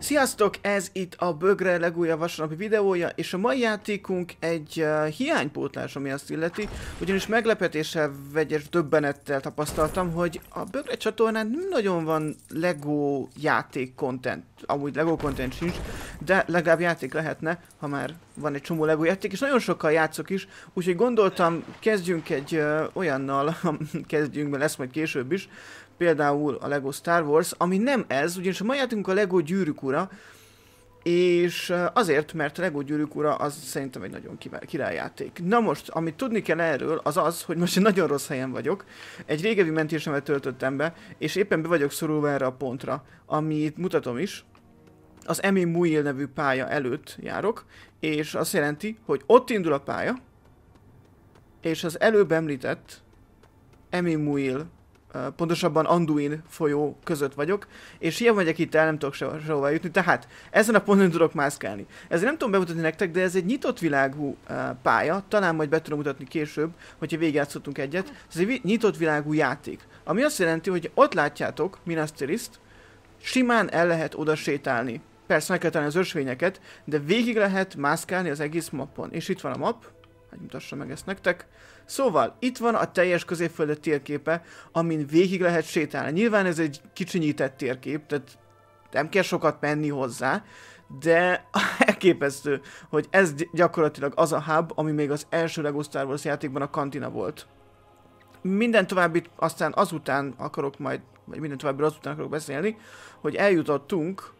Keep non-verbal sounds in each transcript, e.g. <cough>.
Sziasztok! Ez itt a Bögre legújabb vasárnapi videója, és a mai játékunk egy uh, hiánypótlás, ami azt illeti, ugyanis meglepetéssel vegyes döbbenettel tapasztaltam, hogy a Bögre csatornán nagyon van Lego játék content, amúgy Lego content sincs, de legalább játék lehetne, ha már van egy csomó Lego játék, és nagyon sokkal játszok is, úgyhogy gondoltam, kezdjünk egy uh, olyannal, <laughs> kezdjünk, mert lesz majd később is, például a Lego Star Wars, ami nem ez, ugyanis a mai játékunk a Lego Gyűrűk Ura, és azért, mert a Lego Gyűrűk Ura az szerintem egy nagyon királyjáték. Na most, amit tudni kell erről, az az, hogy most egy nagyon rossz helyen vagyok. Egy régebbi mentésemet töltöttem be, és éppen be vagyok szorulva erre a pontra, amit mutatom is. Az Emi Muil nevű pálya előtt járok, és azt jelenti, hogy ott indul a pálya, és az előbb említett Emi Muil pontosabban Anduin folyó között vagyok, és hiába megyek itt el, nem tudok sehova jutni, tehát ezen a ponton tudok mászkálni. Ez nem tudom bemutatni nektek, de ez egy nyitott világú uh, pálya, talán majd be tudom mutatni később, hogyha végigjátszottunk egyet. Ez egy nyitott világú játék, ami azt jelenti, hogy ott látjátok Minas Tirith, simán el lehet oda sétálni. Persze meg kell találni az ösvényeket, de végig lehet mászkálni az egész mapon. És itt van a map, hogy mutassam meg ezt nektek. Szóval, itt van a teljes középföldet térképe, amin végig lehet sétálni. Nyilván ez egy kicsinyített térkép, tehát nem kell sokat menni hozzá, de <laughs> elképesztő, hogy ez gyakorlatilag az a hub, ami még az első LEGO Star Wars játékban a kantina volt. Minden továbbit aztán azután akarok majd, vagy minden további azután akarok beszélni, hogy eljutottunk...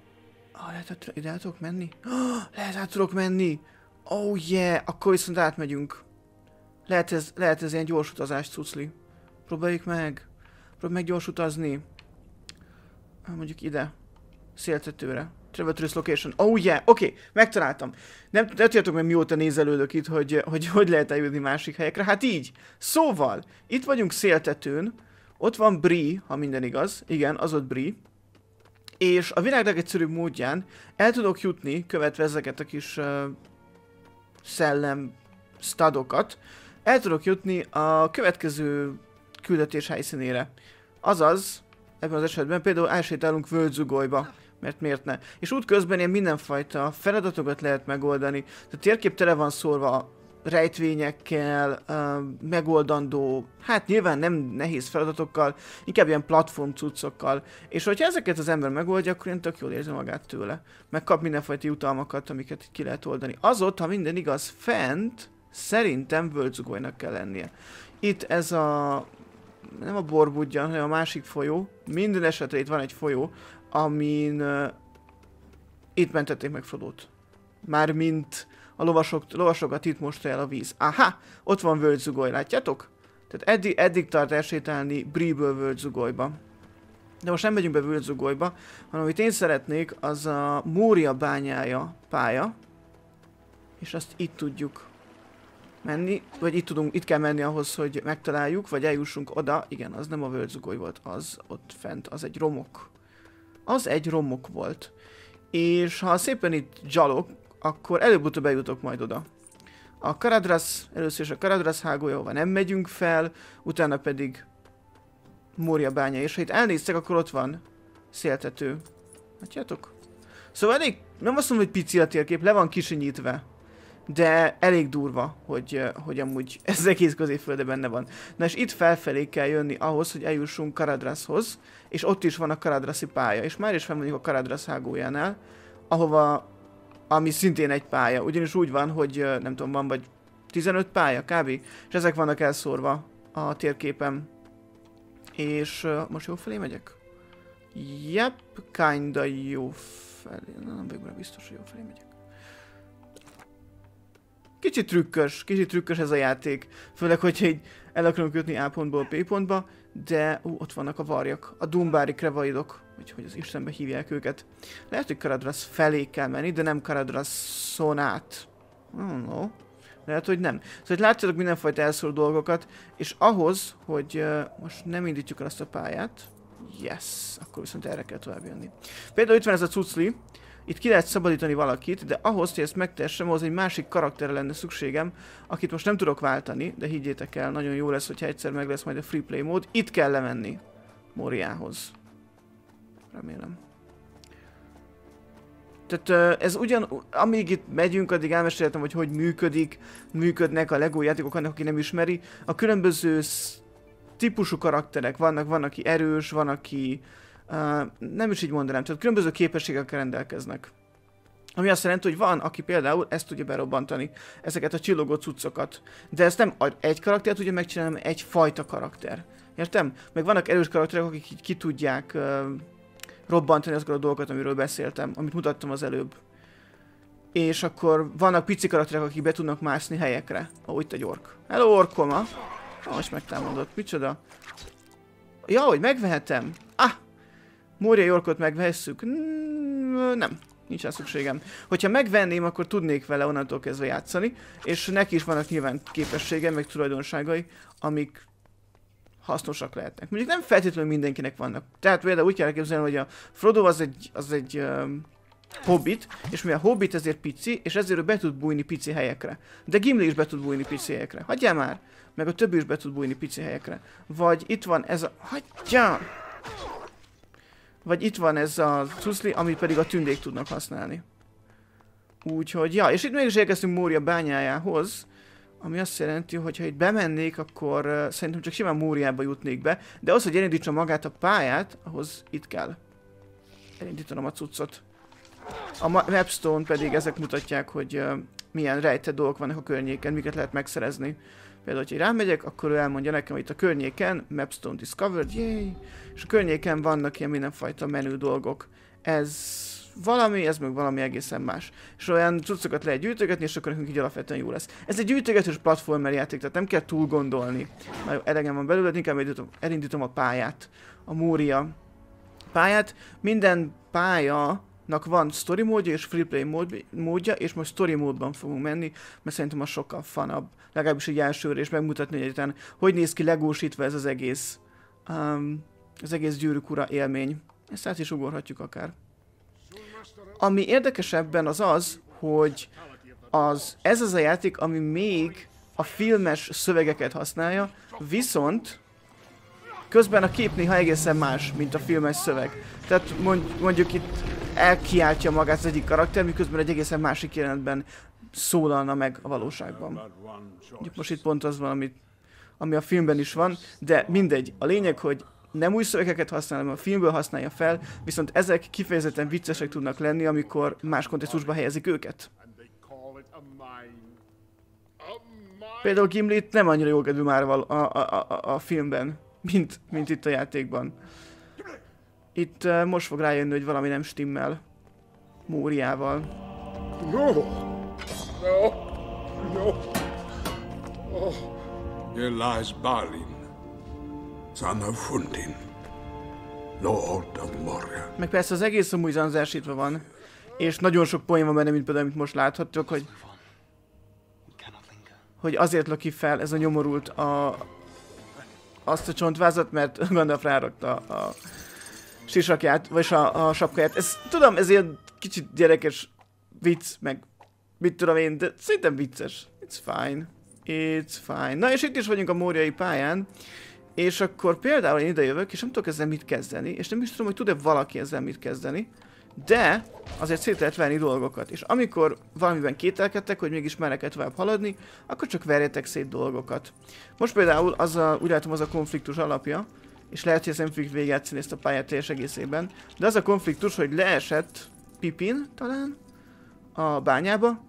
Ah, lehet, ide el tudok menni? Oh, <gasps> lehet, át tudok menni! Oh yeah, akkor viszont átmegyünk. Lehet ez, lehet ez ilyen gyors utazás, cucli. Próbáljuk meg. Próbáljuk meg gyors utazni. Mondjuk ide. Széltetőre. This location. Oh yeah, oké, okay, megtaláltam. Nem, nem tudjátok meg mióta nézelődök itt, hogy, hogy <laughs> hogy lehet eljutni másik helyekre. Hát így. Szóval, itt vagyunk széltetőn. Ott van Bri, ha minden igaz. Igen, az ott Bri. És a világ legegyszerűbb módján el tudok jutni, követve ezeket a kis uh, szellem stadokat, el tudok jutni a következő küldetés helyszínére. Azaz, ebben az esetben például elsétálunk Völgyzugolyba, mert miért ne? És útközben ilyen mindenfajta feladatokat lehet megoldani. A térkép tele van szórva rejtvényekkel, megoldandó, hát nyilván nem nehéz feladatokkal, inkább ilyen platform cuccokkal. És hogyha ezeket az ember megoldja, akkor én tök jól érzem magát tőle. Megkap mindenfajta jutalmakat, amiket ki lehet oldani. Azot, ha minden igaz, fent szerintem völgyzugolynak kell lennie. Itt ez a nem a borbudjan, hanem a másik folyó. Minden esetre itt van egy folyó, amin uh, itt mentették meg Frodót. Mármint a lovasok, lovasokat itt most el a víz. Aha, ott van völgyzugoly, látjátok? Tehát eddig, eddig tart elsétálni Bríből völgyzugolyba. De most nem megyünk be völgyzugolyba, hanem amit én szeretnék, az a Múria bányája pálya. És azt itt tudjuk menni, vagy itt tudunk, itt kell menni ahhoz, hogy megtaláljuk, vagy eljussunk oda. Igen, az nem a völgyzugoly volt, az ott fent, az egy romok. Az egy romok volt. És ha szépen itt zsalok, akkor előbb-utóbb eljutok majd oda. A Karadras, először is a Karadras hágója, ahova nem megyünk fel, utána pedig Mória bánya, és ha itt elnéztek, akkor ott van széltető. Látjátok? Szóval elég, nem azt mondom, hogy pici a térkép, le van kisinyítve. De elég durva, hogy, hogy amúgy <laughs> ez egész középfölde benne van. Na és itt felfelé kell jönni ahhoz, hogy eljussunk Karadrashoz, és ott is van a Karadraszi pálya, és már is fel a Karadras hágójánál, ahova ami szintén egy pálya. Ugyanis úgy van, hogy nem tudom, van vagy 15 pálya kb. És ezek vannak elszórva a térképen. És most jó felé megyek? Yep, kinda jó felé. Na, nem vagyok biztos, hogy jó felé megyek. Kicsit trükkös, kicsit trükkös ez a játék. Főleg, hogyha így el akarunk jutni A pontból B pontba, de ú, ott vannak a varjak, a Dumbári krevaidok, vagy hogy az Istenbe hívják őket. Lehet, hogy Karadras felé kell menni, de nem Karadraszon át. No. Lehet, hogy nem. Szóval hogy látjátok mindenfajta elszóló dolgokat, és ahhoz, hogy uh, most nem indítjuk el azt a pályát, yes, akkor viszont erre kell tovább jönni. Például itt van ez a cucli, itt ki lehet szabadítani valakit, de ahhoz, hogy ezt megtessem, ahhoz egy másik karakterre lenne szükségem, akit most nem tudok váltani, de higgyétek el, nagyon jó lesz, hogyha egyszer meg lesz majd a free play mód. Itt kell lemenni Moriához. Remélem. Tehát ez ugyan, amíg itt megyünk, addig elmeséltem, hogy hogy működik, működnek a LEGO játékok, annak, aki nem ismeri. A különböző típusú karakterek vannak, van, aki erős, van, aki nem is így mondanám, tehát különböző képességekkel rendelkeznek. Ami azt jelenti, hogy van, aki például ezt tudja berobbantani, ezeket a csillogó cuccokat. De ezt nem egy karakter tudja megcsinálni, hanem egy fajta karakter. Értem? Meg vannak erős karakterek, akik ki tudják uh, robbantani azokat a dolgokat, amiről beszéltem, amit mutattam az előbb. És akkor vannak pici karakterek, akik be tudnak mászni helyekre. Ó, oh, egy ork. Hello, orkoma! Oh, most megtámadott. Micsoda? Ja, hogy megvehetem? Mória orkot megvehesszük? Mm, nem. Nincsen szükségem. Hogyha megvenném, akkor tudnék vele onnantól kezdve játszani, és neki is vannak nyilván képessége, meg tulajdonságai, amik hasznosak lehetnek. Mondjuk nem feltétlenül mindenkinek vannak. Tehát például úgy kell elképzelni, hogy a Frodo az egy, az egy um, hobbit, és mivel hobbit ezért pici, és ezért ő be tud bújni pici helyekre. De Gimli is be tud bújni pici helyekre. Hagyjál már! Meg a többi is be tud bújni pici helyekre. Vagy itt van ez a... Hagyjál! Vagy itt van ez a cuszli, amit pedig a tündék tudnak használni. Úgyhogy, ja, és itt mégis érkeztünk Mória bányájához. Ami azt jelenti, hogy ha itt bemennék, akkor uh, szerintem csak simán Móriába jutnék be. De az, hogy elindítsam magát a pályát, ahhoz itt kell. Elindítanom a cuccot. A mapstone pedig ezek mutatják, hogy uh, milyen rejtett dolgok vannak a környéken, miket lehet megszerezni. Például, hogy rámegyek, akkor ő elmondja nekem, hogy itt a környéken, Mapstone Discovered, yay! És a környéken vannak ilyen mindenfajta menü dolgok. Ez valami, ez meg valami egészen más. És olyan cuccokat lehet gyűjtögetni, és akkor nekünk így alapvetően jó lesz. Ez egy gyűjtögetős platformer játék, tehát nem kell túl gondolni. Már elegem van belőle, inkább elindítom, elindítom a pályát. A Múria pályát. Minden pálya van story módja és freeplay mód, módja, és most story módban fogunk menni, mert szerintem az sokkal fanabb. Legalábbis egy elsőre, és megmutatni, hogy egyetlen, hogy néz ki legósítva ez az egész, um, az egész gyűrűk ura élmény. Ezt át is ugorhatjuk akár. Ami érdekesebben az az, hogy az, ez az a játék, ami még a filmes szövegeket használja, viszont közben a kép néha egészen más, mint a filmes szöveg. Tehát mondjuk itt elkiáltja magát az egyik karakter, miközben egy egészen másik jelenetben szólalna meg a valóságban. most itt pont az van, amit, ami a filmben is van, de mindegy. A lényeg, hogy nem új szövegeket használ, hanem a filmből használja fel, viszont ezek kifejezetten viccesek tudnak lenni, amikor más kontextusba helyezik őket. Például Gimli nem annyira jó kedvű már a, a, a, a filmben, mint, mint itt a játékban. Itt uh, most fog rájönni, hogy valami nem stimmel. Móriával. No! No! No! Oh. Here lies Balin, son of Fundin, Lord of Moria. Meg persze az egész amúgy zanzásítva van. És nagyon sok poén van benne, mint például, amit most láthattok, hogy hogy azért löki fel ez a nyomorult a, azt a csontvázat, mert <laughs> Gandalf rárakta a, sisakját, vagy a, a sapkáját. Ez, tudom, ez ilyen kicsit gyerekes vicc, meg mit tudom én, de szerintem vicces. It's fine. It's fine. Na és itt is vagyunk a móriai pályán, és akkor például én idejövök, és nem tudok ezzel mit kezdeni, és nem is tudom, hogy tud-e valaki ezzel mit kezdeni, de azért szét lehet venni dolgokat, és amikor valamiben kételkedtek, hogy mégis merek tovább haladni, akkor csak verjetek szét dolgokat. Most például az a, úgy látom az a konfliktus alapja, és lehet, hogy ez nem fogjuk végigjátszani ezt a pályát teljes egészében. De az a konfliktus, hogy leesett Pipin talán a bányába,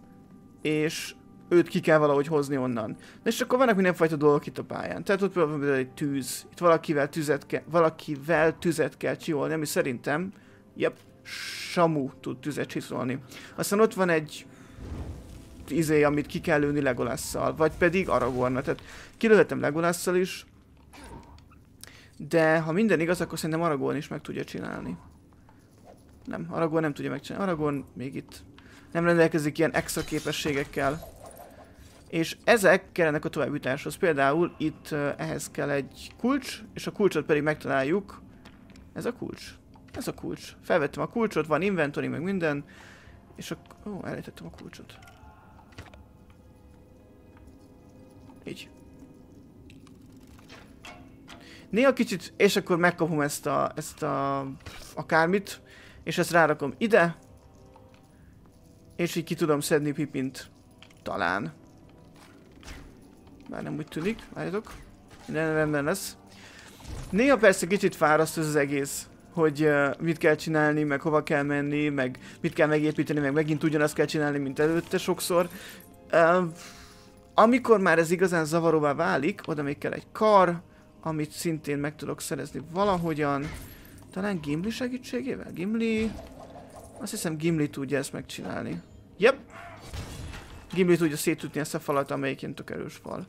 és őt ki kell valahogy hozni onnan. Na és akkor vannak mindenfajta dolgok itt a pályán. Tehát ott például egy tűz. Itt valakivel tüzet, ke valakivel tüzet kell csiholni, ami szerintem, yep, Samu tud tüzet csiszolni. Aztán ott van egy izé, amit ki kell lőni Legolasszal, vagy pedig Aragorna. Tehát kilőhetem Legolasszal is, de ha minden igaz, akkor szerintem Aragorn is meg tudja csinálni. Nem, Aragorn nem tudja megcsinálni. Aragorn még itt nem rendelkezik ilyen extra képességekkel. És ezek kellenek a továbbjutáshoz. Például itt uh, ehhez kell egy kulcs, és a kulcsot pedig megtaláljuk. Ez a kulcs. Ez a kulcs. Felvettem a kulcsot, van inventory, meg minden. És akkor... Ó, elejtettem a kulcsot. Így. Néha kicsit, és akkor megkapom ezt a, ezt a akármit, és ezt rárakom ide, És így ki tudom szedni Pipint. Talán. Már nem úgy tűnik, várjatok. Minden rendben lesz. Néha persze kicsit fáraszt ez az egész, hogy mit kell csinálni, meg hova kell menni, meg mit kell megépíteni, meg megint ugyanazt kell csinálni, mint előtte sokszor. Amikor már ez igazán zavaróvá válik, oda még kell egy kar, amit szintén meg tudok szerezni valahogyan. Talán Gimli segítségével? Gimli... Azt hiszem Gimli tudja ezt megcsinálni. Yep. Gimli tudja szétütni ezt a falat, amelyik tök erős fal.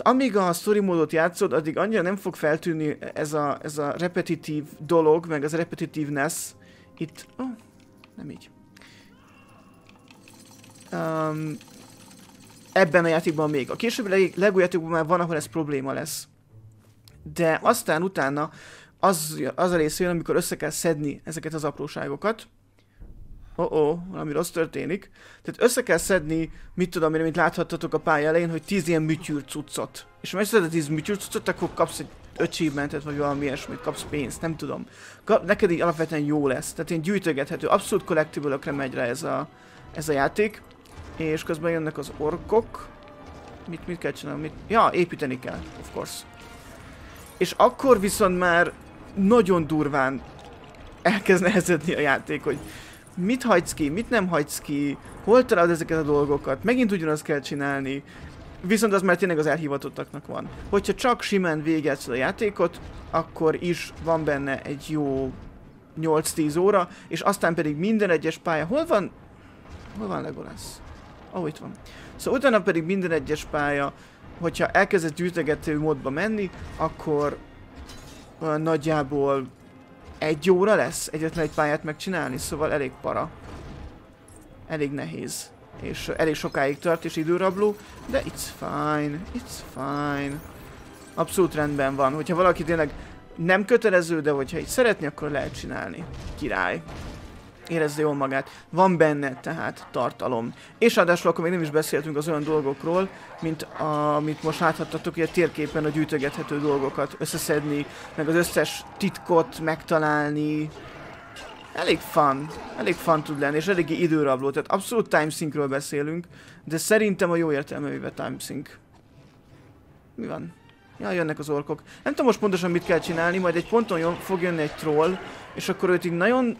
Amíg a story módot játszod, addig annyira nem fog feltűnni ez a, ez a repetitív dolog, meg az repetitiveness. Itt... Oh, nem így. Um, ebben a játékban még. A későbbi LEGO játékban már van, ahol ez probléma lesz. De aztán utána az, az a rész jön, amikor össze kell szedni ezeket az apróságokat. Oh, oh, valami rossz történik. Tehát össze kell szedni, mit tudom én, mint láthattatok a pálya elején, hogy 10 ilyen műtyűr cuccot. És ha megszeded 10 műtyűr cuccot, akkor kapsz egy achievementet, vagy valami ilyesmit, kapsz pénzt, nem tudom. Ka neked így alapvetően jó lesz. Tehát ilyen gyűjtögethető, abszolút collectible megy rá ez a, ez a játék. És közben jönnek az orkok. Mit, mit kell csinálni? Mit? Ja, építeni kell, of course. És akkor viszont már nagyon durván elkezd nehezedni a játék, hogy mit hagysz ki, mit nem hagysz ki, hol találod ezeket a dolgokat, megint ugyanazt kell csinálni, viszont az már tényleg az elhivatottaknak van. Hogyha csak simán végez a játékot, akkor is van benne egy jó 8-10 óra, és aztán pedig minden egyes pálya, hol van, hol van Legolas? Oh, itt van. Szóval utána pedig minden egyes pálya, hogyha elkezdett gyűjtögető módba menni, akkor uh, nagyjából egy óra lesz egyetlen egy pályát megcsinálni, szóval elég para. Elég nehéz. És elég sokáig tart és időrabló, de it's fine, it's fine. Abszolút rendben van. Hogyha valaki tényleg nem kötelező, de hogyha így szeretni, akkor lehet csinálni. Király érezze jól magát. Van benne tehát tartalom. És ráadásul akkor még nem is beszéltünk az olyan dolgokról, mint amit most láthattatok, hogy a térképen a gyűjtögethető dolgokat összeszedni, meg az összes titkot megtalálni. Elég fun, elég fun tud lenni, és eléggé időrabló, tehát abszolút timesyncről beszélünk, de szerintem a jó értelmevéve timesync. Mi van? Ja, jönnek az orkok. Nem tudom most pontosan mit kell csinálni, majd egy ponton jön, fog jönni egy troll, és akkor őt így nagyon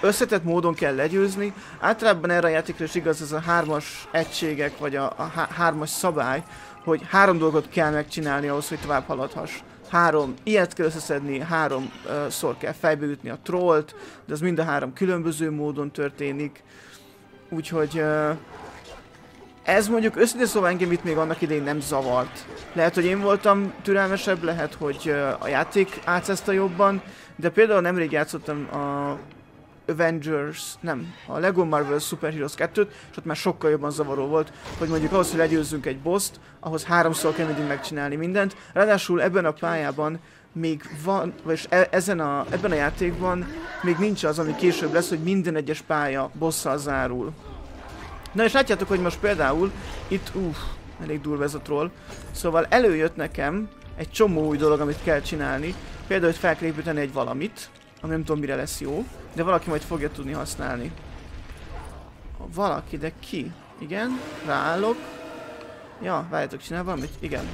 összetett módon kell legyőzni. Általában erre a játékra is igaz ez a hármas egységek, vagy a, a hármas szabály, hogy három dolgot kell megcsinálni ahhoz, hogy tovább haladhass. Három ilyet kell összeszedni, három uh, kell fejbeütni a trollt, de az mind a három különböző módon történik. Úgyhogy uh, ez mondjuk őszintén szóval engem itt még annak idején nem zavart. Lehet, hogy én voltam türelmesebb, lehet, hogy uh, a játék átszezte jobban, de például nemrég játszottam a Avengers, nem, a Lego Marvel Super Heroes 2-t, és ott már sokkal jobban zavaró volt, hogy mondjuk ahhoz, hogy legyőzzünk egy boszt, ahhoz háromszor kell mindig megcsinálni mindent. Ráadásul ebben a pályában még van, vagy e ezen a, ebben a játékban még nincs az, ami később lesz, hogy minden egyes pálya bosszal zárul. Na és látjátok, hogy most például itt, uff, elég durva ez a troll, szóval előjött nekem egy csomó új dolog, amit kell csinálni, például, hogy fel kell építeni egy valamit, ami nem tudom mire lesz jó, de valaki majd fogja tudni használni. Valaki, de ki? Igen, ráállok. Ja, várjátok, csinál valamit? Igen.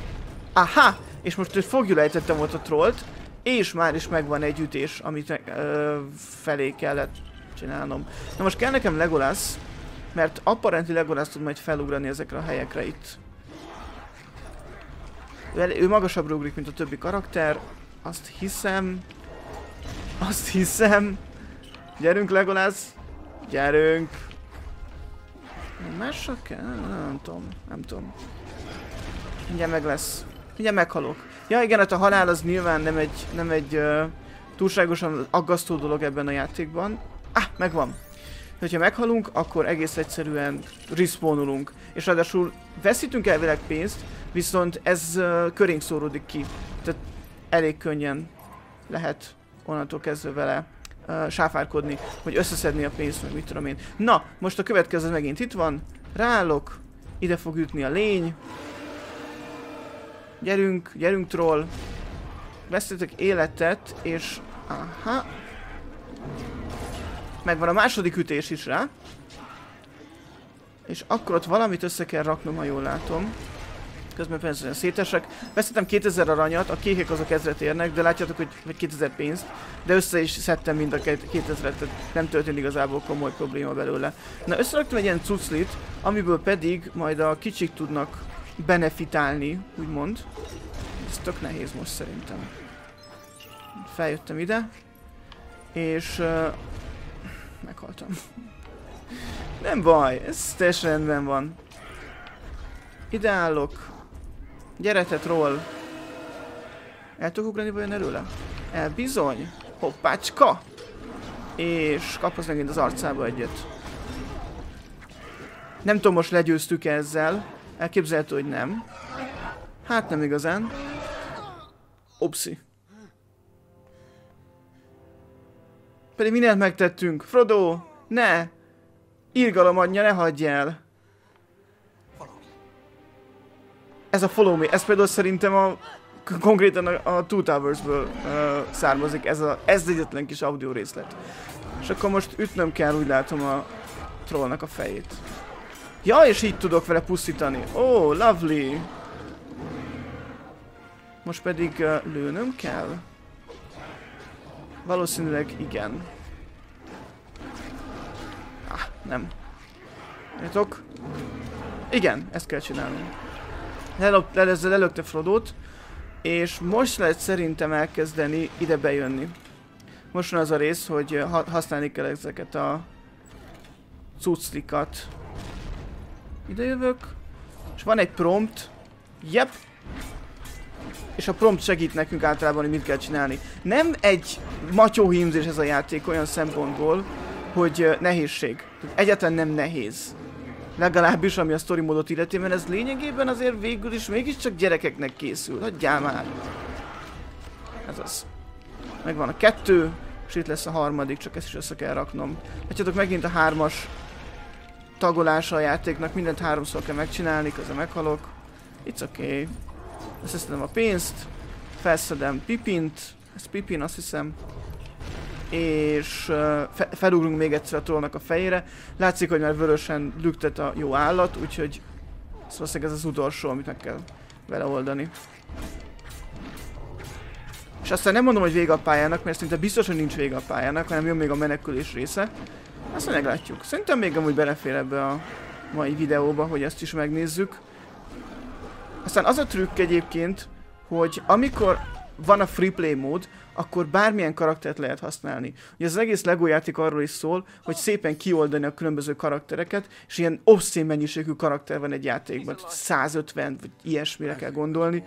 Aha! És most hogy fogjul ejtettem ott a trollt, és már is megvan egy ütés, amit ö, felé kellett csinálnom. Na most kell nekem Legolas, mert apparenti Legolas tud majd felugrani ezekre a helyekre itt. Ő magasabbra ugrik, mint a többi karakter. Azt hiszem, azt hiszem. Gyerünk Legolas. Gyerünk. Másra kell? Nem, tudom. Nem tudom. Mindjárt meg lesz. Mindjárt meghalok. Ja igen, hát a halál az nyilván nem egy, nem egy uh, túlságosan aggasztó dolog ebben a játékban. Ah, megvan. Hogyha meghalunk, akkor egész egyszerűen respawnulunk. És ráadásul veszítünk elvileg pénzt, viszont ez uh, körénk szóródik ki. Tehát elég könnyen lehet onnantól kezdve vele uh, sáfárkodni, hogy összeszedni a pénzt, meg mit tudom én. Na, most a következő megint itt van. Ráállok, ide fog ütni a lény. Gyerünk, gyerünk troll. Vesztetek életet, és... Aha. Megvan a második ütés is rá. És akkor ott valamit össze kell raknom, ha jól látom. Közben persze szétesek. Veszettem 2000 aranyat, a kékek azok ezret érnek, de látjátok, hogy vagy 2000 pénzt. De össze is szedtem mind a 2000-et, tehát nem történt igazából komoly probléma belőle. Na összeraktam egy ilyen cuclit, amiből pedig majd a kicsik tudnak benefitálni, úgymond. Ez tök nehéz most szerintem. Feljöttem ide. És... Uh, meghaltam. Nem baj, ez teljesen rendben van. Ide állok. Gyere te troll. El tudok ugrani vajon erőle? El bizony. Hoppácska. És kapsz megint az arcába egyet. Nem tudom, most legyőztük -e ezzel. Elképzelhető, hogy nem. Hát nem igazán. Opsi. Pedig mindent megtettünk. Frodo, ne! Irgalom anyja, ne hagyj el! Ez a Follow Me, ez például szerintem a konkrétan a, a Two Towers-ből uh, származik, ez, a, ez egyetlen kis audio részlet. És akkor most ütnöm kell, úgy látom a trollnak a fejét. Ja, és így tudok vele pusztítani. Oh, lovely! Most pedig uh, lőnöm kell? Valószínűleg igen. Ah, nem. Értok? Igen, ezt kell csinálni. Lelop, le, ezzel lelökte Frodót, és most lehet szerintem elkezdeni ide bejönni. Most van az a rész, hogy ha használni kell ezeket a cuclikat. Ide jövök, és van egy prompt. Yep. És a prompt segít nekünk általában, hogy mit kell csinálni. Nem egy matyóhímzés ez a játék olyan szempontból, hogy nehézség. Egyáltalán nem nehéz. Legalábbis ami a story módot illeti, mert ez lényegében azért végül is mégiscsak gyerekeknek készül. Hagyjál már! Ez az. Megvan a kettő, és itt lesz a harmadik, csak ezt is össze kell raknom. Látjátok megint a hármas tagolása a játéknak, mindent háromszor kell megcsinálni, közben meghalok. It's okay. Összeszedem a pénzt, felszedem Pipint, ez Pipin azt hiszem, és fe felugrunk még egyszer a trollnak a fejére. Látszik, hogy már vörösen lüktet a jó állat, úgyhogy szóval ez az utolsó, amit meg kell vele oldani. És aztán nem mondom, hogy vége a pályának, mert szinte biztos, hogy nincs vége a pályának, hanem jön még a menekülés része. Azt meglátjuk. Szerintem még amúgy belefér ebbe a mai videóba, hogy ezt is megnézzük. Aztán az a trükk egyébként, hogy amikor van a free play mód, akkor bármilyen karaktert lehet használni. Ugye az egész LEGO játék arról is szól, hogy szépen kioldani a különböző karaktereket, és ilyen obszén mennyiségű karakter van egy játékban, 150 vagy ilyesmire kell gondolni.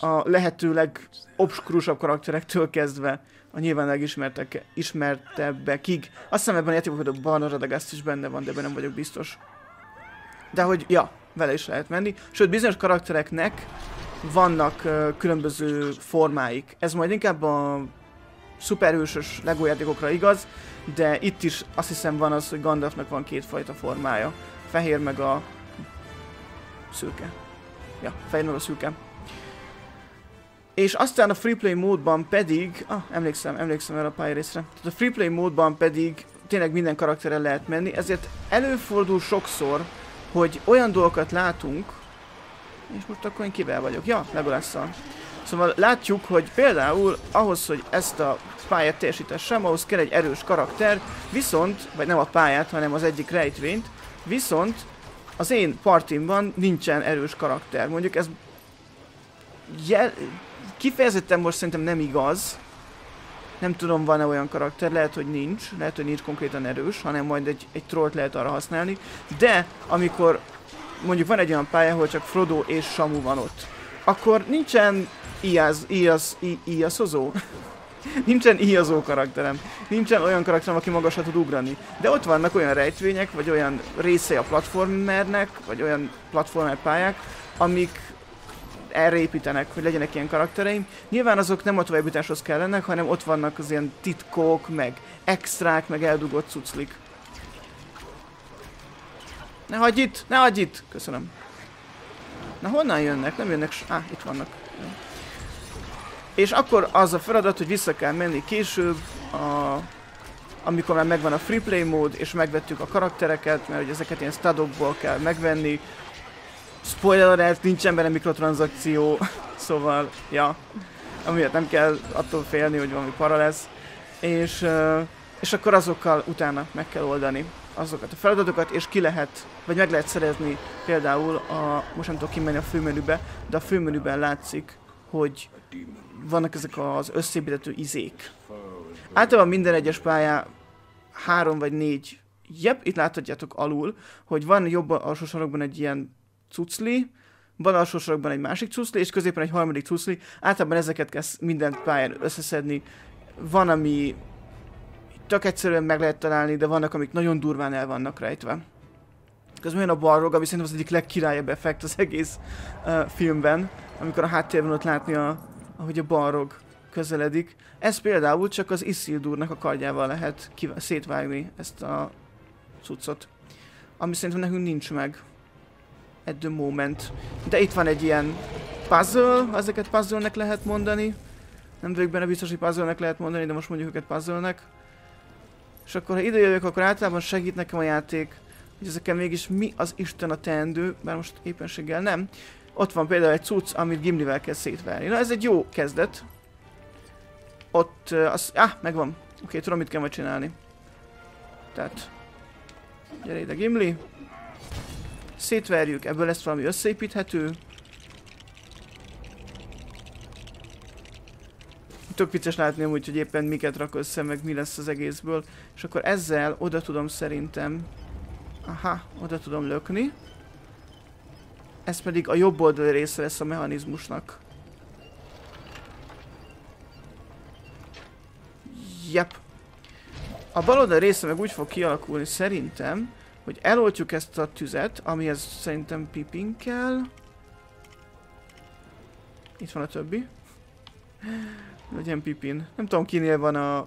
A lehetőleg obskrusabb karakterektől kezdve a nyilván legismertebbekig. Azt hiszem ebben a játékban például Barna Radagast is benne van, de ebben nem vagyok biztos. De hogy, ja, vele is lehet menni. Sőt, bizonyos karaktereknek vannak uh, különböző formáik. Ez majd inkább a szuperhősös LEGO játékokra igaz, de itt is azt hiszem van az, hogy Gandalfnak van kétfajta formája. Fehér meg a szürke. Ja, fehér meg a szürke. És aztán a freeplay módban pedig, ah, emlékszem, emlékszem erre a pályarészre. Tehát a freeplay módban pedig tényleg minden karakterrel lehet menni, ezért előfordul sokszor, hogy olyan dolgokat látunk, és most akkor én kivel vagyok? Ja, Legolásszal. Szóval látjuk, hogy például ahhoz, hogy ezt a pályát teljesítessem, ahhoz kell egy erős karakter, viszont, vagy nem a pályát, hanem az egyik rejtvényt, viszont az én partimban nincsen erős karakter. Mondjuk ez jel kifejezetten most szerintem nem igaz. Nem tudom, van-e olyan karakter, lehet, hogy nincs, lehet, hogy nincs konkrétan erős, hanem majd egy, egy trollt lehet arra használni. De amikor mondjuk van egy olyan pálya, ahol csak Frodo és Samu van ott, akkor nincsen ijáz, ijáz, ijaszozó. <laughs> nincsen ijazó karakterem. Nincsen olyan karakterem, aki magasra tud ugrani. De ott vannak olyan rejtvények, vagy olyan része a platformernek, vagy olyan platformer pályák, amik erre építenek, hogy legyenek ilyen karaktereim. Nyilván azok nem a továbbításhoz kellenek, hanem ott vannak az ilyen titkok, meg extrák, meg eldugott cuclik. Ne hagyj itt! Ne hagyj itt! Köszönöm. Na honnan jönnek? Nem jönnek. Á, itt vannak. És akkor az a feladat, hogy vissza kell menni később a, amikor már megvan a free play mód, és megvettük a karaktereket, mert hogy ezeket ilyen studokból kell megvenni. Spoiler alert, nincsen benne mikrotranszakció, <laughs> szóval, ja, amiért nem kell attól félni, hogy valami para lesz. És, és akkor azokkal utána meg kell oldani azokat a feladatokat, és ki lehet, vagy meg lehet szerezni például a, most nem tudok kimenni a főmenübe, de a főmenüben látszik, hogy vannak ezek az összépítető izék. Általában minden egyes pályá három vagy négy, jep, itt láthatjátok alul, hogy van jobb alsó sarokban egy ilyen cucli, van alsó sarokban egy másik cucli, és középen egy harmadik cucli. Általában ezeket kell minden pályán összeszedni. Van, ami tök egyszerűen meg lehet találni, de vannak, amik nagyon durván el vannak rejtve. Közben jön a balrog, ami szerintem az egyik legkirályabb effekt az egész uh, filmben, amikor a háttérben ott látni, a, ahogy a balrog közeledik. Ez például csak az Isildurnak a kardjával lehet szétvágni ezt a cuccot. Ami szerintem nekünk nincs meg. At the moment. De itt van egy ilyen puzzle, ezeket puzzle-nek lehet mondani. Nem vagyok benne biztos, hogy puzzle-nek lehet mondani, de most mondjuk őket puzzle-nek. És akkor ha ide jövök, akkor általában segít nekem a játék, hogy ezeken mégis mi az Isten a teendő, bár most éppenséggel nem. Ott van például egy cucc, amit Gimlivel kell szétverni. Na ez egy jó kezdet. Ott, az, ah, megvan. Oké, okay, tudom mit kell majd csinálni. Tehát, gyere ide Gimli. Szétverjük, ebből lesz valami összeépíthető. Tök vicces látni amúgy, hogy éppen miket rak össze, meg mi lesz az egészből. És akkor ezzel oda tudom szerintem... Aha, oda tudom lökni. Ez pedig a jobb oldali része lesz a mechanizmusnak. Yep. A bal oldali része meg úgy fog kialakulni szerintem, hogy eloltjuk ezt a tüzet, amihez szerintem pipin kell. Itt van a többi. Legyen Pipin. Nem tudom kinél van a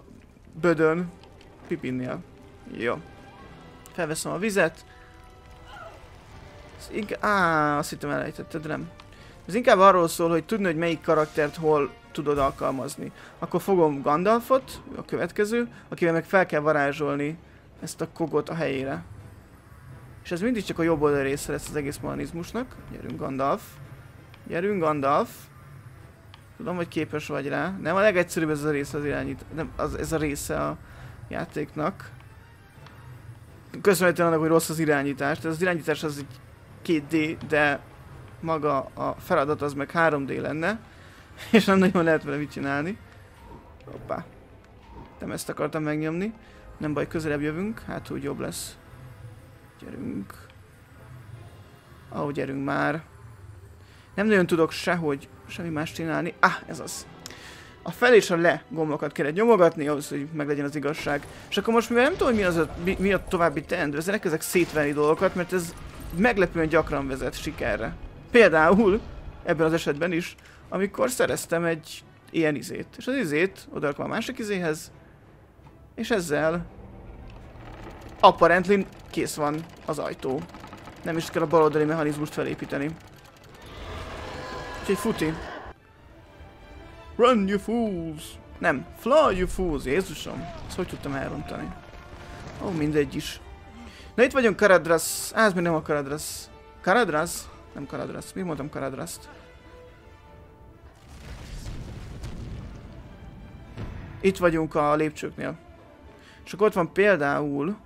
bödön. Pipinnél. Jó. Felveszem a vizet. Ez inkább... Á, azt hittem elejtetted, nem. Ez inkább arról szól, hogy tudni, hogy melyik karaktert hol tudod alkalmazni. Akkor fogom Gandalfot, a következő, akivel meg fel kell varázsolni ezt a kogot a helyére. És ez mindig csak a jobb oldal része lesz az egész mechanizmusnak. Gyerünk Gandalf. Gyerünk Gandalf. Tudom, hogy képes vagy rá. Nem a legegyszerűbb ez a része az irányít... Nem, az, ez a része a játéknak. Köszönhetően annak, hogy rossz az irányítás. Tehát az irányítás az egy 2D, de maga a feladat az meg 3D lenne. <laughs> És nem nagyon lehet vele mit csinálni. Hoppá. Nem ezt akartam megnyomni. Nem baj, közelebb jövünk, hát úgy jobb lesz. Gyerünk. Ahogy gyerünk már. Nem nagyon tudok sehogy semmi más csinálni. Ah, ez az. A fel és a le gombokat kellett nyomogatni, ahhoz, hogy meglegyen az igazság. És akkor most mivel nem tudom, hogy mi, az a, mi, mi a további teendő, ezek ezek szétvenni dolgokat, mert ez meglepően gyakran vezet sikerre. Például, ebben az esetben is, amikor szereztem egy ilyen izét. És az izét odarakom a másik izéhez, és ezzel apparently kész van az ajtó. Nem is kell a baloldali mechanizmust felépíteni. Úgyhogy futi. Run you fools! Nem, fly you fools, Jézusom. Ezt hogy tudtam elrontani? Ó, oh, mindegy is. Na itt vagyunk Karadras. Á, ez még nem a Karadras. Karadras? Nem Karadras. Mi mondtam Karadrast? Itt vagyunk a lépcsőknél. És akkor ott van például,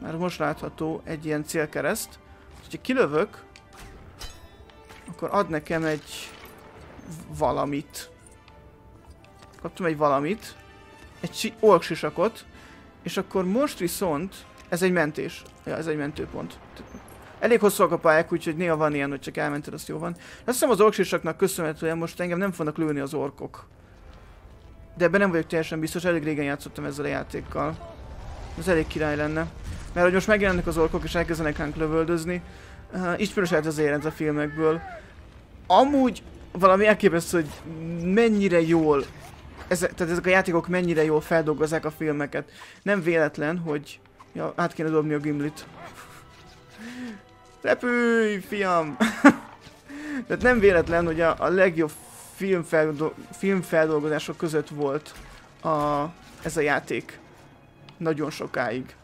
már most látható, egy ilyen célkereszt. Ha kilövök, akkor ad nekem egy valamit. Kaptam egy valamit. Egy orksisakot. És akkor most viszont ez egy mentés. Ja, ez egy mentőpont. Elég hosszúak a pályák, úgyhogy néha van ilyen, hogy csak elmented, azt jó van. Azt hiszem az orksisaknak köszönhetően most engem nem fognak lőni az orkok. De ebben nem vagyok teljesen biztos, elég régen játszottam ezzel a játékkal. Ez elég király lenne. Mert hogy most megjelennek az orkok és elkezdenek ránk lövöldözni, uh, ismerős lehet az érez a filmekből. Amúgy valami elképesztő, hogy mennyire jól ezek, tehát ezek a játékok mennyire jól feldolgozzák a filmeket. Nem véletlen, hogy... Ja, át kéne dobni a gimlit. Repülj, fiam! <laughs> Tehát nem véletlen, hogy a, a legjobb filmfeldo filmfeldolgozások között volt a, ez a játék. nagyon sokáig.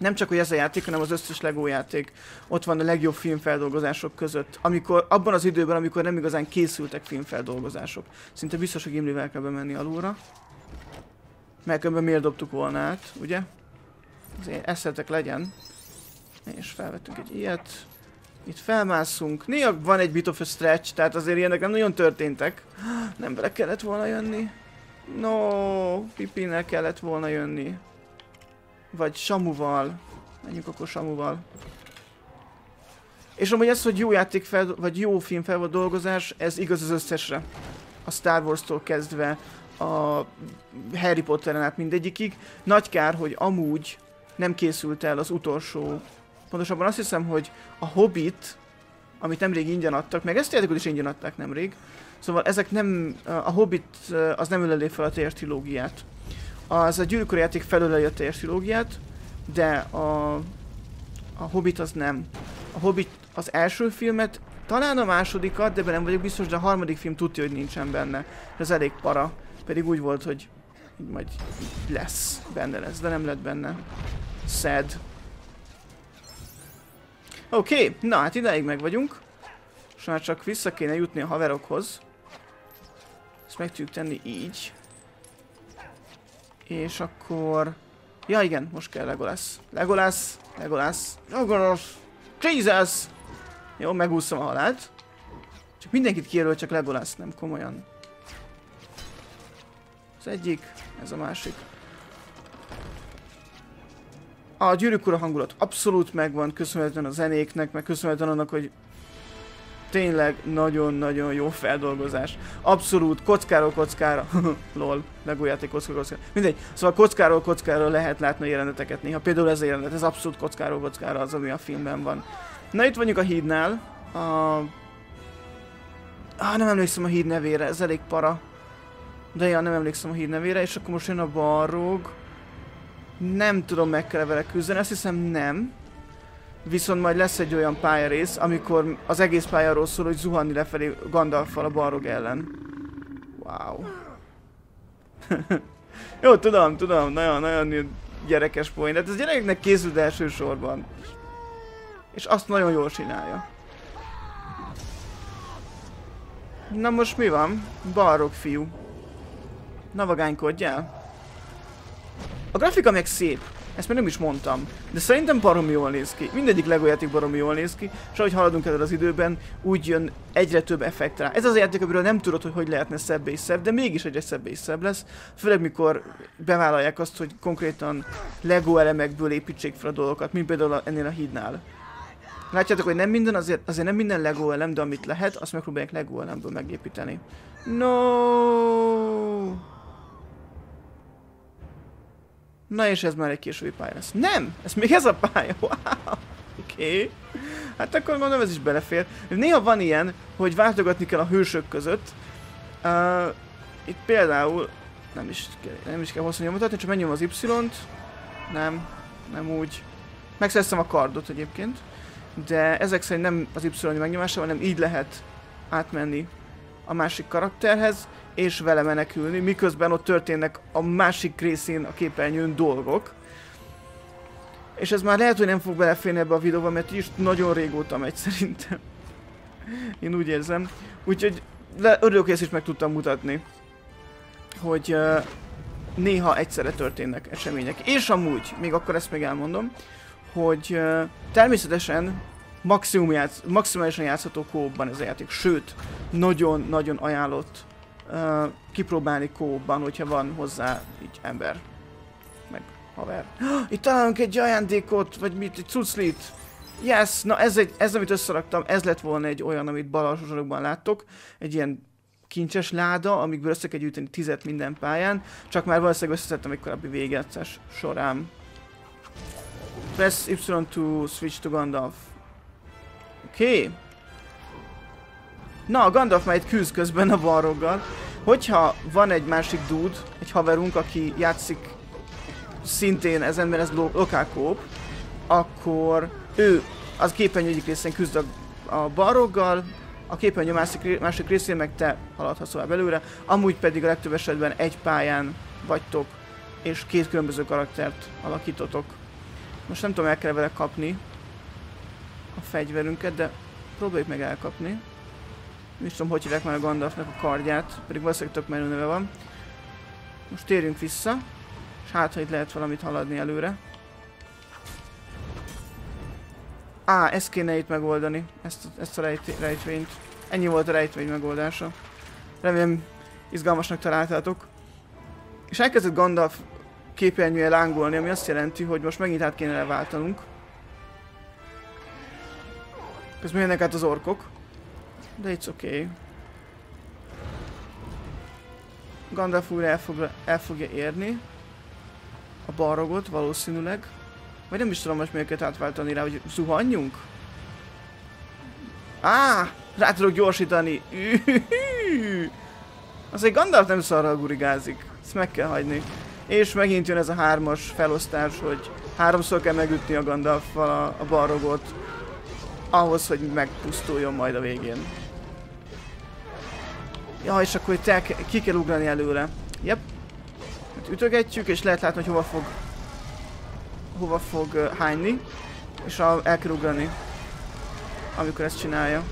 Nem csak, hogy ez a játék, hanem az összes Lego játék ott van a legjobb filmfeldolgozások között. Amikor, abban az időben, amikor nem igazán készültek filmfeldolgozások. Szinte biztos, hogy Gimlivel kell bemenni alulra. Mert különben miért dobtuk volna át, ugye? Azért eszetek legyen. És felvettünk egy ilyet. Itt felmászunk. Néha van egy bit of a stretch, tehát azért ilyenek nem nagyon történtek. Nem bele kellett volna jönni. No, Pipinek kellett volna jönni. Vagy Samuval. Menjünk akkor Samuval. És amúgy ez, hogy jó játék fel, vagy jó film fel volt dolgozás, ez igaz az összesre. A Star Wars-tól kezdve a Harry Potteren át mindegyikig. Nagy kár, hogy amúgy nem készült el az utolsó. Pontosabban azt hiszem, hogy a Hobbit, amit nemrég ingyen adtak, meg ezt játékot is ingyen adták nemrég. Szóval ezek nem, a Hobbit az nem ölelé fel a trilógiát. Az a gyűrűkor játék felöleli a teljes trilógiát, de a, a Hobbit az nem. A Hobbit az első filmet, talán a másodikat, de nem vagyok biztos, de a harmadik film tudja, hogy nincsen benne. Ez elég para. Pedig úgy volt, hogy majd lesz, benne lesz, de nem lett benne. Sad. Oké, okay, na hát ideig meg vagyunk. És már csak vissza kéne jutni a haverokhoz. Ezt meg tudjuk tenni így. És akkor... Ja igen, most kell Legolas. Legolas, Legolas, Legolas, Jesus! Jó, megúszom a halált. Csak mindenkit kijelöl, csak Legolas, nem komolyan. Az egyik, ez a másik. A gyűrűk ura hangulat abszolút megvan, köszönhetően a zenéknek, meg köszönhetően annak, hogy tényleg nagyon-nagyon jó feldolgozás. Abszolút kockáról kockára, <laughs> lol, Lego játék kockáról kockára. Mindegy, szóval kockáról kockára lehet látni a jeleneteket néha. Például ez a jelenet, ez abszolút kockáról kockára az, ami a filmben van. Na itt vagyunk a hídnál. A... Ah, nem emlékszem a híd nevére, ez elég para. De ja, nem emlékszem a híd nevére, és akkor most jön a balrog. Nem tudom, meg kell vele küzdeni, azt hiszem nem. Viszont majd lesz egy olyan pályarész, amikor az egész pályáról szól, hogy zuhanni lefelé Gandalf-fal a balrog ellen. Wow. <laughs> Jó, tudom, tudom, nagyon, nagyon gyerekes poén. Hát ez gyerekeknek készült elsősorban. És azt nagyon jól csinálja. Na most mi van? Balrog fiú. Na vagánykodjál. A grafika meg szép. Ezt már nem is mondtam. De szerintem baromi jól néz ki. Mindegyik LEGO játék baromi jól néz ki. És ahogy haladunk el az időben, úgy jön egyre több effekt rá. Ez az a játék, amiről nem tudod, hogy hogy lehetne szebb és szebb, de mégis egyre szebb és szebb lesz. Főleg mikor bevállalják azt, hogy konkrétan LEGO elemekből építsék fel a dolgokat, mint például ennél a hídnál. Látjátok, hogy nem minden, azért, azért nem minden LEGO elem, de amit lehet, azt megpróbálják LEGO elemből megépíteni. No. Na és ez már egy későbbi pálya lesz. Nem! Ez még ez a pálya. Wow! Oké. Okay. Hát akkor mondom, ez is belefér. Néha van ilyen, hogy váltogatni kell a hősök között. Uh, itt például nem is, nem is kell hosszú nyomutatni, csak menjünk az Y-t. Nem, nem úgy. Megszereztem a kardot egyébként. De ezek szerint nem az Y megnyomása, hanem így lehet átmenni a másik karakterhez és vele menekülni, miközben ott történnek a másik részén a képernyőn dolgok. És ez már lehet, hogy nem fog beleférni ebbe a videóba, mert is nagyon régóta megy szerintem. <laughs> Én úgy érzem. Úgyhogy örülök, hogy ezt is meg tudtam mutatni. Hogy uh, néha egyszerre történnek események. És amúgy, még akkor ezt még elmondom, hogy uh, természetesen maximum játsz, maximálisan játszható kóban ez a játék. Sőt, nagyon-nagyon ajánlott uh, kipróbálni kóban, hogyha van hozzá így ember. Meg haver. <gasps> Itt találunk egy ajándékot, vagy mit, egy cuclit. Yes, na ez, egy, ez amit összeraktam, ez lett volna egy olyan, amit bal láttok. Egy ilyen kincses láda, amikből össze kell gyűjteni tizet minden pályán, csak már valószínűleg összeszedtem egy korábbi végjátszás során. Press Y to switch to Gandalf. Oké. Okay. Na, a Gandalf már egy küzd közben a balroggal. Hogyha van egy másik dude, egy haverunk, aki játszik szintén ezen, mert ez lo lokál kóp, akkor ő az képernyő egyik részén küzd a, a balroggal, a képernyő másik, másik részén meg te haladhatsz tovább előre, amúgy pedig a legtöbb esetben egy pályán vagytok és két különböző karaktert alakítotok. Most nem tudom, el kell vele kapni a fegyverünket, de próbáljuk meg elkapni. Nem is tudom, hogy hívják már a Gandalfnak a kardját, pedig valószínűleg tök menő neve van. Most térjünk vissza, és hát, ha itt lehet valamit haladni előre. Á, ezt kéne itt megoldani, ezt, ezt a rejt, rejtvényt. Ennyi volt a rejtvény megoldása. Remélem izgalmasnak találtátok. És elkezdett Gandalf képernyője lángolni, ami azt jelenti, hogy most megint át kéne leváltanunk. Közben jönnek át az orkok. De it's okay. Gandalf úr el, fog, el fogja érni a barogot valószínűleg. Vagy nem is tudom most miért átváltani rá, hogy zuhanjunk? Á, rá tudok gyorsítani. <laughs> egy Gandalf nem szarral gurigázik. Ezt meg kell hagyni. És megint jön ez a hármas felosztás, hogy háromszor kell megütni a gandalf a, a barogot. Ahhoz, hogy megpusztuljon majd a végén. Ja, és akkor itt el, ki kell ugrani előle. Yep. Hát ütögetjük, és lehet látni, hogy hova fog hova fog uh, hányni. És a, el kell ugrani. Amikor ezt csinálja.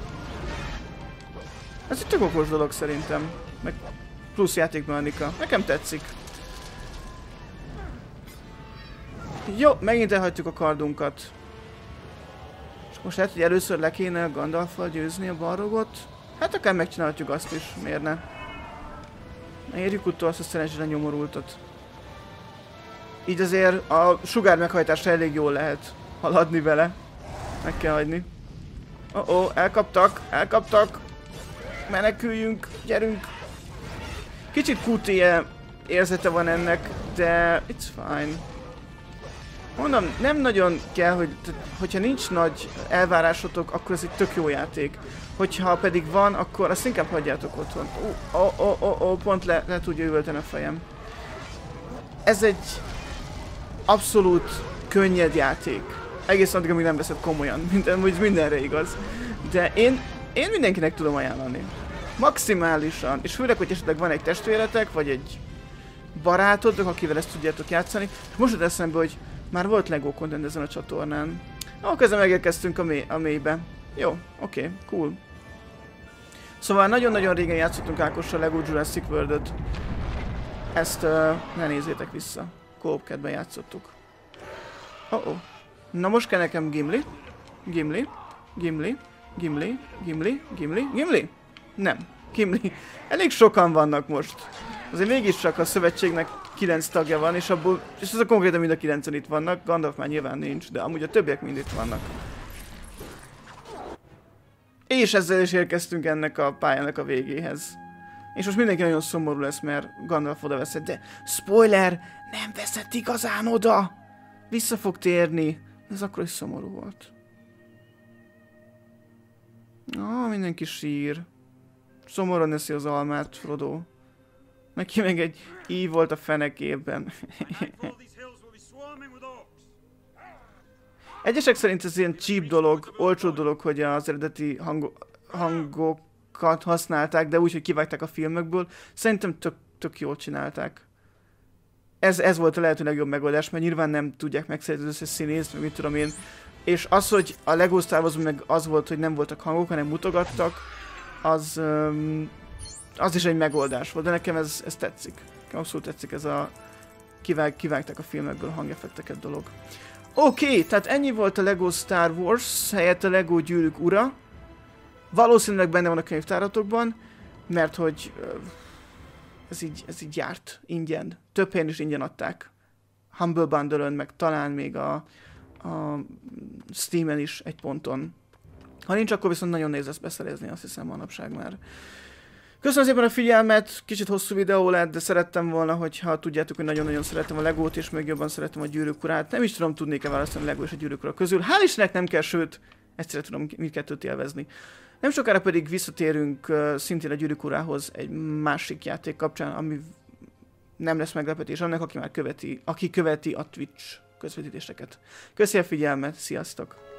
Ez egy tök okos dolog szerintem. Meg plusz játékmechanika. Nekem tetszik. Jó, megint elhagytuk a kardunkat. És most lehet, hogy először le kéne gandalf győzni a balrogot. Hát akár megcsinálhatjuk azt is, miért ne? Érjük utol azt a szerencsére nyomorultat. Így azért a sugár meghajtásra elég jól lehet haladni vele. Meg kell hagyni. Oh, oh elkaptak, elkaptak. Meneküljünk, gyerünk. Kicsit QTE érzete van ennek, de it's fine. Mondom, nem nagyon kell, hogy hogyha nincs nagy elvárásotok, akkor ez egy tök jó játék. Hogyha pedig van, akkor azt inkább hagyjátok otthon. Ó, ó, ó, ó, pont le, le tudja üvölteni a fejem. Ez egy abszolút könnyed játék. Egész addig, amíg nem veszed komolyan, <laughs> mint mindenre igaz. De én, én mindenkinek tudom ajánlani. Maximálisan. És főleg, hogy esetleg van egy testvéretek, vagy egy barátodok, akivel ezt tudjátok játszani. Most jut eszembe, hogy már volt LEGO content ezen a csatornán. Ahol közben megérkeztünk a, mély, a mélybe. Jó, oké, okay, cool. Szóval nagyon-nagyon régen játszottunk Ákossal LEGO Jurassic World-öt. Ezt uh, ne nézzétek vissza. Coop játszottuk. Oh -oh. Na most kell nekem Gimli. Gimli. Gimli. Gimli. Gimli. Gimli. Gimli. Nem. Gimli. Elég sokan vannak most. Azért mégiscsak a szövetségnek 9 tagja van, és abból, és ez a konkrétan mind a 9 itt vannak, Gandalf már nyilván nincs, de amúgy a többiek mind itt vannak. És ezzel is érkeztünk ennek a pályának a végéhez. És most mindenki nagyon szomorú lesz, mert Gandalf oda veszed, de spoiler, nem veszett igazán oda! Vissza fog térni. Ez akkor is szomorú volt. Ah, mindenki sír. Szomorúan neszi az almát, Frodo. Neki meg egy ív volt a fenekében. Egyesek szerint ez ilyen cheap dolog, olcsó dolog, hogy az eredeti hango hangokat használták, de úgy, hogy kivágták a filmekből. Szerintem tök, tök jól csinálták. Ez, ez volt a lehető legjobb megoldás, mert nyilván nem tudják megszerezni az összes színészt, meg mit tudom én. És az, hogy a Lego Star Wars meg az volt, hogy nem voltak hangok, hanem mutogattak, az, az is egy megoldás volt, de nekem ez, ez tetszik. Abszolút tetszik ez a kivág, kivágták a filmekből hangeffekteket dolog. Oké, okay, tehát ennyi volt a Lego Star Wars helyett a Lego Gyűrűk Ura. Valószínűleg benne van a könyvtáratokban, mert hogy ez így, ez így járt ingyen. Több helyen is ingyen adták. Humble bundle meg talán még a, a Steam-en is egy ponton. Ha nincs, akkor viszont nagyon nehéz ezt beszerezni, azt hiszem manapság már. Köszönöm szépen a figyelmet, kicsit hosszú videó lett, de szerettem volna, hogyha tudjátok, hogy nagyon-nagyon szeretem a Legót, és még jobban szeretem a gyűrűk urát. Nem is tudom, tudnék-e választani a Lego és a gyűrűk ura közül. Hál' Istennek nem kell, sőt, egyszerre tudom mindkettőt élvezni. Nem sokára pedig visszatérünk uh, szintén a gyűrűk urához egy másik játék kapcsán, ami nem lesz meglepetés annak, aki már követi, aki követi a Twitch közvetítéseket. Köszönöm a figyelmet, sziasztok!